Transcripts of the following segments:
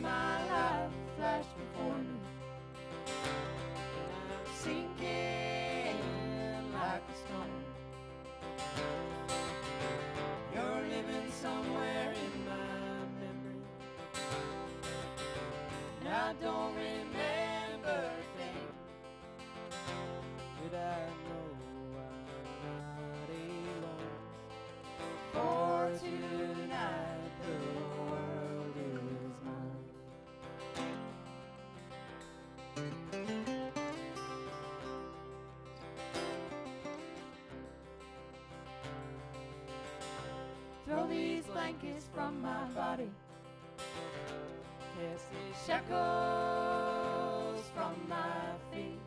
my life flash before me, sinking like a stone. You're living somewhere in my memory, and I don't remember. Throw these blankets from my body. Cast these shackles from my feet.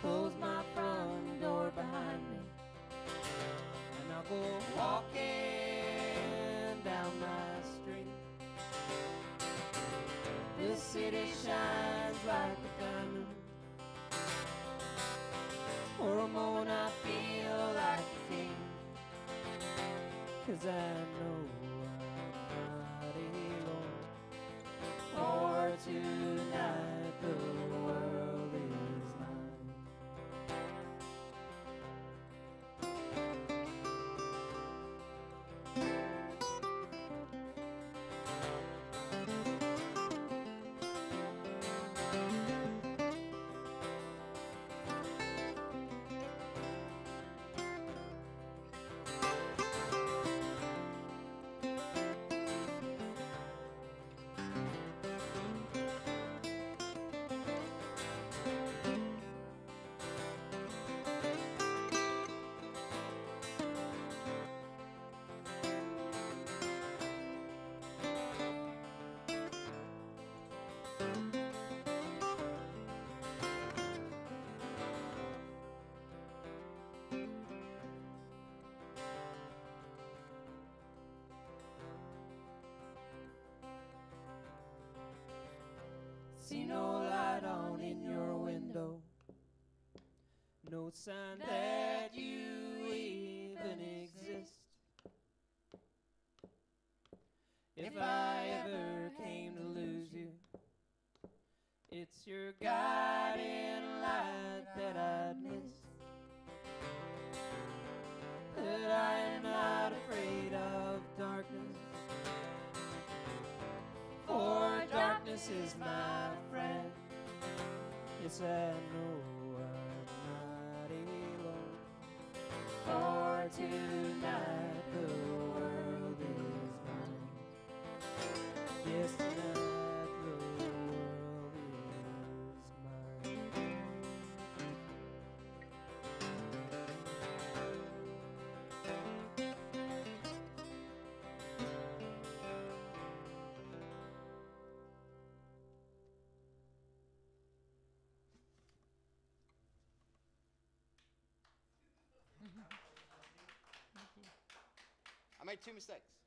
Close my front door behind me. And I'll go walking down my street. This city shines Cause I know I'm not alone. For tonight See no light on in your window. No sign that you even exist. If I ever came to lose you, it's your guiding darkness is my friend. Yes, I know I'm not alone. For tonight the world is mine. Yes, tonight made two mistakes.